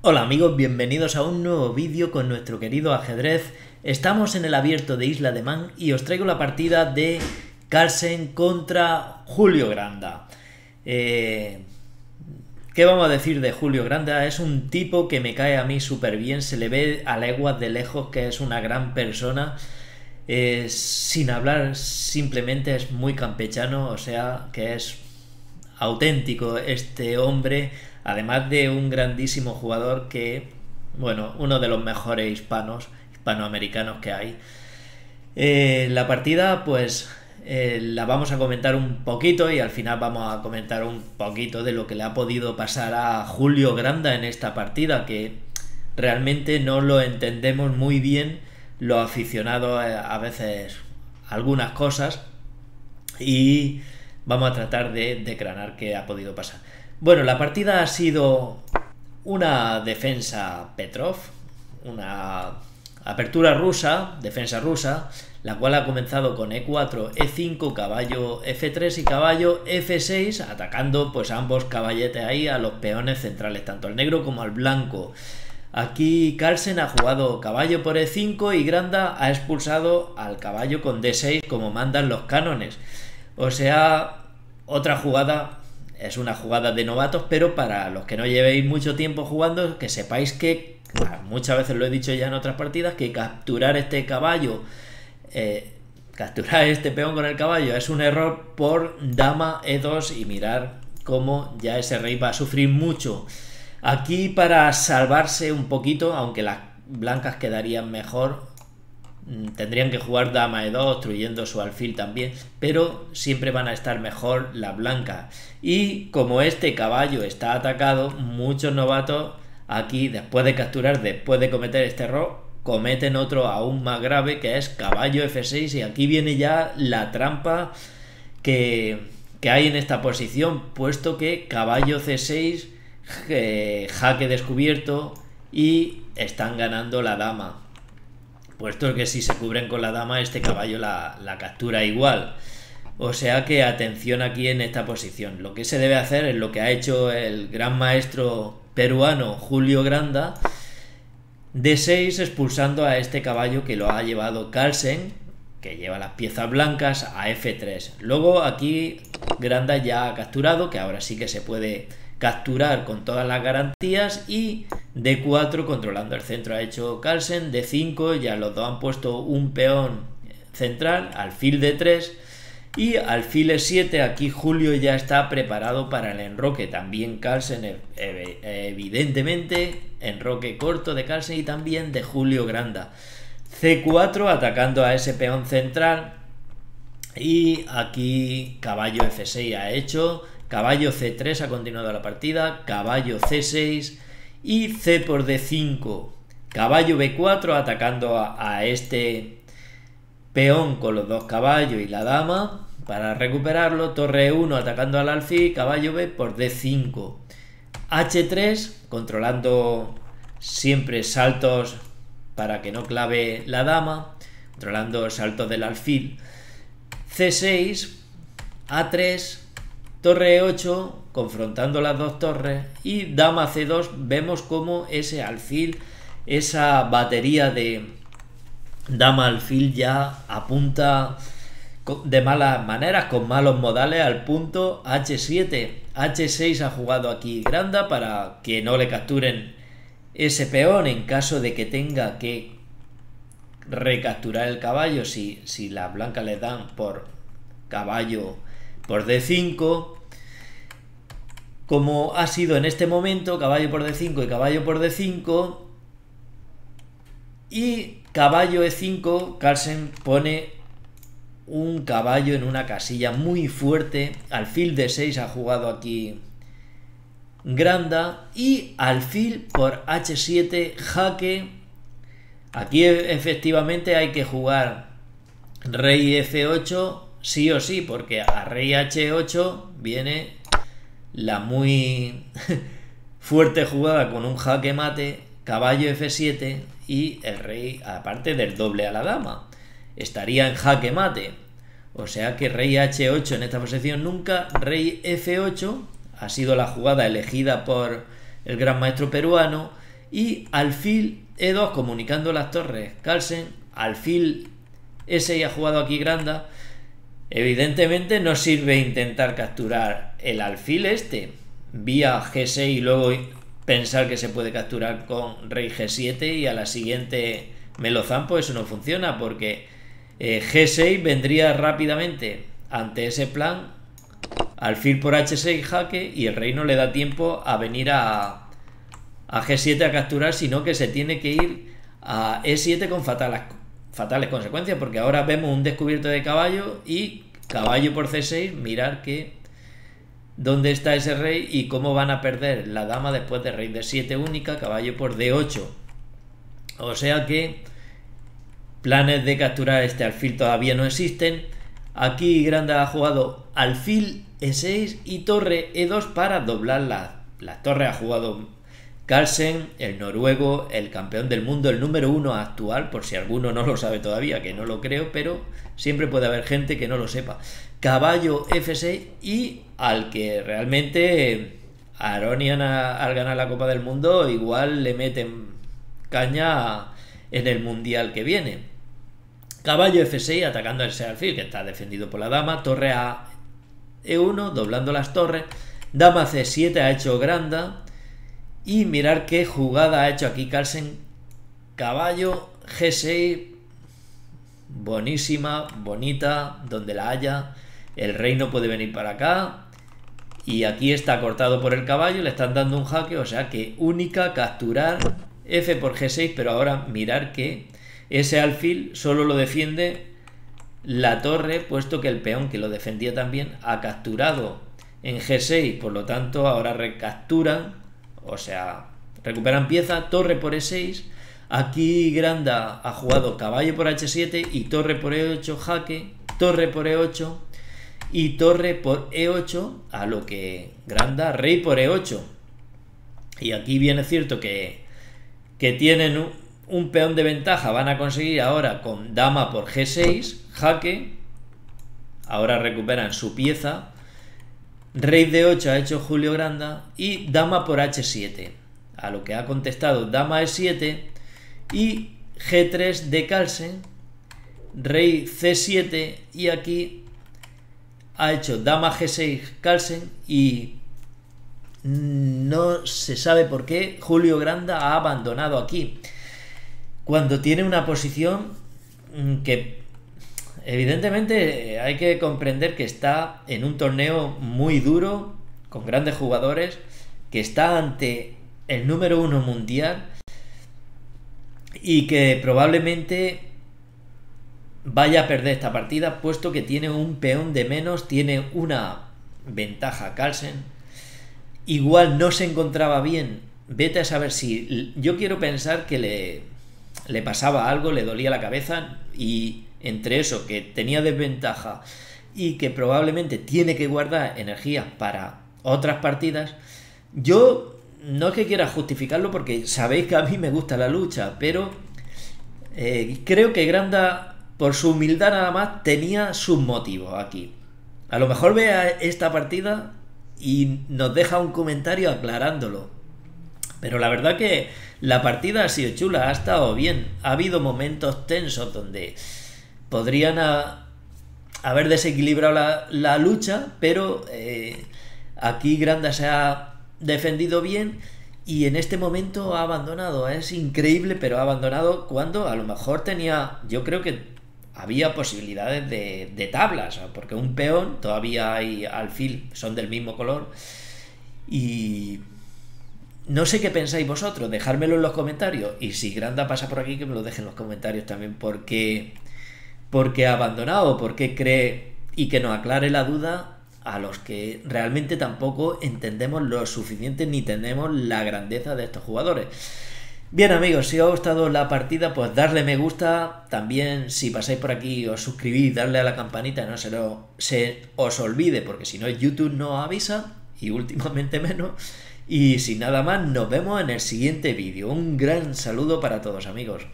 Hola amigos, bienvenidos a un nuevo vídeo con nuestro querido ajedrez. Estamos en el abierto de Isla de Man y os traigo la partida de Carlsen contra Julio Granda. Eh, ¿Qué vamos a decir de Julio Granda? Es un tipo que me cae a mí súper bien, se le ve a leguas de lejos que es una gran persona. Eh, sin hablar, simplemente es muy campechano, o sea que es auténtico este hombre, además de un grandísimo jugador que, bueno, uno de los mejores hispanos, hispanoamericanos que hay. Eh, la partida, pues eh, la vamos a comentar un poquito y al final vamos a comentar un poquito de lo que le ha podido pasar a Julio Granda en esta partida, que realmente no lo entendemos muy bien los aficionados eh, a veces algunas cosas y vamos a tratar de decranar qué ha podido pasar. Bueno, la partida ha sido una defensa Petrov, una apertura rusa, defensa rusa, la cual ha comenzado con E4, E5, caballo F3 y caballo F6, atacando pues ambos caballetes ahí a los peones centrales, tanto al negro como al blanco. Aquí Carlsen ha jugado caballo por E5 y Granda ha expulsado al caballo con D6 como mandan los cánones. O sea, otra jugada, es una jugada de novatos, pero para los que no llevéis mucho tiempo jugando, que sepáis que, muchas veces lo he dicho ya en otras partidas, que capturar este caballo, eh, capturar este peón con el caballo es un error por dama E2 y mirar cómo ya ese rey va a sufrir mucho. Aquí para salvarse un poquito, aunque las blancas quedarían mejor, tendrían que jugar dama e2 obstruyendo su alfil también, pero siempre van a estar mejor la blanca. Y como este caballo está atacado, muchos novatos aquí, después de capturar, después de cometer este error, cometen otro aún más grave que es caballo f6 y aquí viene ya la trampa que, que hay en esta posición, puesto que caballo c6, eh, jaque descubierto y están ganando la dama puesto que si se cubren con la dama, este caballo la, captura igual. O sea que atención aquí en esta posición. Lo que se debe hacer es lo que ha hecho el gran maestro peruano Julio Granda. D6 expulsando a este caballo que lo ha llevado Carlsen, que lleva las piezas blancas, a F3. Luego aquí Granda ya ha capturado, que ahora sí que se puede capturar con todas las garantías y D4 controlando el centro. Ha hecho Carlsen, D5 ya los dos han puesto un peón central, alfil D3 y alfil E7 aquí Julio ya está preparado para el enroque, también Carlsen evidentemente, enroque corto de Carlsen y también de Julio Granda. C4 atacando a ese peón central y aquí caballo F6 ha hecho caballo C3 ha continuado la partida, caballo C6 y C por D5. Caballo B4 atacando a, este peón con los dos caballos y la dama para recuperarlo. Torre 1 atacando al alfil, caballo B por D5. H3 controlando siempre saltos para que no clave la dama, controlando saltos del alfil. C6, A3, Torre 8 confrontando las dos torres y dama c2 vemos como ese alfil, esa batería de dama alfil ya apunta de malas maneras, con malos modales al punto H7. H6 ha jugado aquí Granda para que no le capturen ese peón en caso de que tenga que recapturar el caballo si, si las blancas le dan por caballo por D5, como ha sido en este momento, caballo por D5 y caballo por D5, y caballo E5, Carlsen pone un caballo en una casilla muy fuerte, alfil D6 ha jugado aquí Granda, y alfil por H7, jaque, aquí efectivamente hay que jugar rey F8 sí o sí, porque a rey h8 viene la muy fuerte jugada con un jaque mate, caballo f7 y el rey, aparte del doble a la dama, estaría en jaque mate. O sea que rey h8 en esta posición nunca, rey f8 ha sido la jugada elegida por el gran maestro peruano Y alfil E2 comunicando las torres Carlsen, alfil E6 ha jugado aquí Granda. Evidentemente no sirve intentar capturar el alfil este vía G6 y luego pensar que se puede capturar con rey G7 y a la siguiente me lo zampo, eso no funciona porque eh, G6 vendría rápidamente ante ese plan alfil por H6 jaque y el rey no le da tiempo a venir a, a G7 a capturar, sino que se tiene que ir a E7 con fatales, fatales consecuencias, porque ahora vemos un descubierto de caballo y caballo por C6, mirar que dónde está ese rey y cómo van a perder la dama después de rey de 7 única, caballo por D8. O sea que planes de capturar este alfil todavía no existen. Aquí Granda ha jugado alfil E6 y torre E2 para doblar las la torres. Ha jugado Carlsen, el noruego, el campeón del mundo, el número uno actual, por si alguno no lo sabe todavía, que no lo creo, pero siempre puede haber gente que no lo sepa. Caballo F6 y al que realmente Aronian al ganar la Copa del Mundo igual le meten caña en el Mundial que viene. Caballo F6 atacando ese alfil que está defendido por la dama. Torre a E1 doblando las torres. Dama C7 ha hecho Granda. Y mirar qué jugada ha hecho aquí Carlsen. Caballo G6. Bonísima, bonita, donde la haya. El rey no puede venir para acá. Y aquí está cortado por el caballo, le están dando un jaque, o sea que única capturar F por G6, pero ahora mirar que ese alfil solo lo defiende la torre, puesto que el peón que lo defendía también ha capturado en G6, por lo tanto ahora recapturan, o sea, recuperan pieza, torre por E6, aquí Granda ha jugado caballo por H7 y torre por E8 jaque, torre por E8 y torre por E8, a lo que Granda rey por E8. Y aquí viene cierto que, que tienen un, peón de ventaja, van a conseguir ahora con dama por G6, jaque, ahora recuperan su pieza, rey de 8 ha hecho Julio Granda y dama por H7, a lo que ha contestado dama E7 y G3 de Carlsen, rey C7 y aquí ha hecho dama G6 Carlsen y no se sabe por qué Julio Granda ha abandonado aquí. Cuando tiene una posición mm, que evidentemente hay que comprender que está en un torneo muy duro, con grandes jugadores, que está ante el número uno mundial y que probablemente vaya a perder esta partida, puesto que tiene un peón de menos, tiene una ventaja Carlsen. Igual no se encontraba bien. Vete a saber si. Yo quiero pensar que le, le pasaba algo, le dolía la cabeza y entre eso, que tenía desventaja y que probablemente tiene que guardar energía para otras partidas, yo no es que quiera justificarlo porque sabéis que a mí me gusta la lucha, pero eh, creo que Granda por su humildad nada más, tenía sus motivos aquí. A lo mejor vea esta partida y nos deja un comentario aclarándolo. Pero la verdad que la partida ha sido chula, ha estado bien. Ha habido momentos tensos donde podrían haber desequilibrado la, lucha, pero eh, aquí Granda se ha defendido bien y en este momento ha abandonado. Es increíble, pero ha abandonado cuando a lo mejor tenía, yo creo que había posibilidades de, tablas, porque un peón todavía hay alfil, son del mismo color. Y no sé qué pensáis vosotros, dejármelo en los comentarios. Y si Granda pasa por aquí, que me lo dejen en los comentarios también, porque, porque ha abandonado, porque cree y que nos aclare la duda a los que realmente tampoco entendemos lo suficiente ni tenemos la grandeza de estos jugadores. Bien amigos, si os ha gustado la partida, pues darle me gusta. También si pasáis por aquí os suscribís, darle a la campanita, no se, lo, se os olvide, porque si no YouTube no avisa, y últimamente menos. Y sin nada más, nos vemos en el siguiente vídeo. Un gran saludo para todos amigos.